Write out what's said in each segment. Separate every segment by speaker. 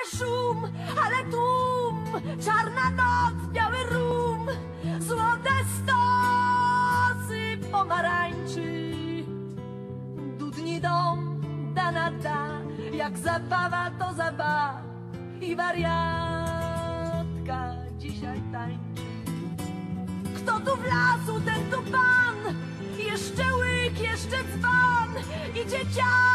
Speaker 1: ale szum, ale tłum, czarna noc, biały rum, złote stosy pomarańczy. Dudni dom, da na da, jak zabawa to zabawa i wariatka dzisiaj tańczy. Kto tu wlazł, ten tu pan, jeszcze łyk, jeszcze dzban. I dzieciaków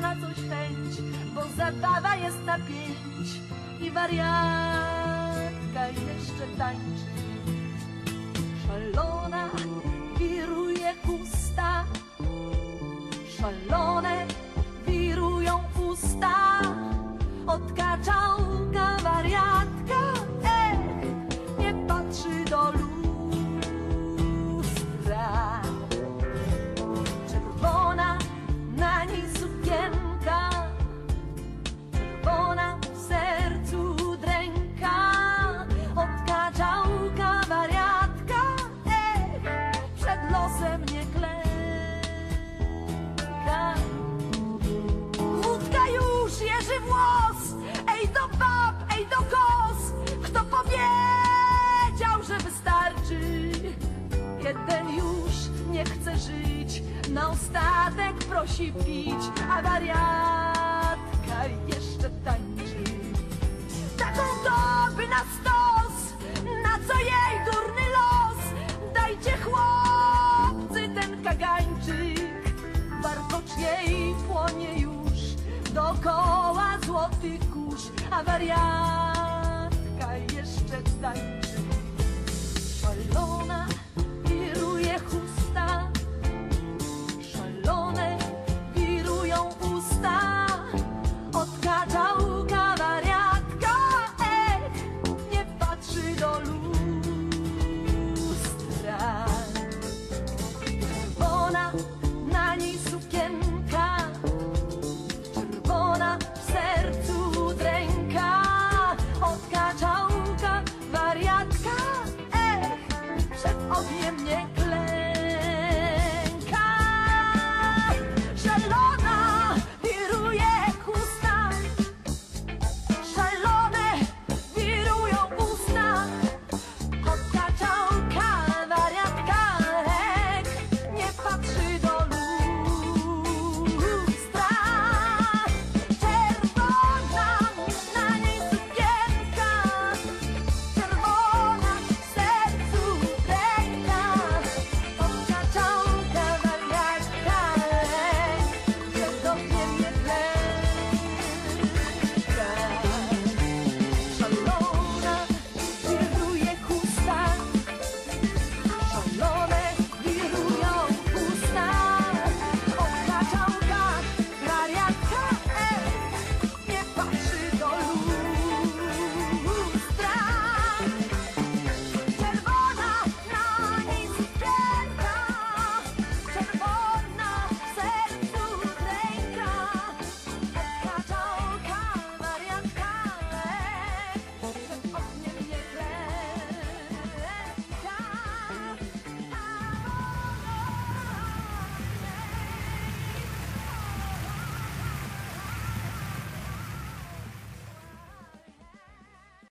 Speaker 1: na coś chęć, bo zabawa jest na pięć i wariatka jeszcze tańczy. Szalona Jeden już nie chce żyć, na ostatek prosi pić, a wariatka jeszcze tańczy. Taką doby na stos, na co jej durny los? Dajcie chłopcy ten kagańczyk, warkocz jej płonie już, dookoła złoty kurz, a wariatka jeszcze tańczy.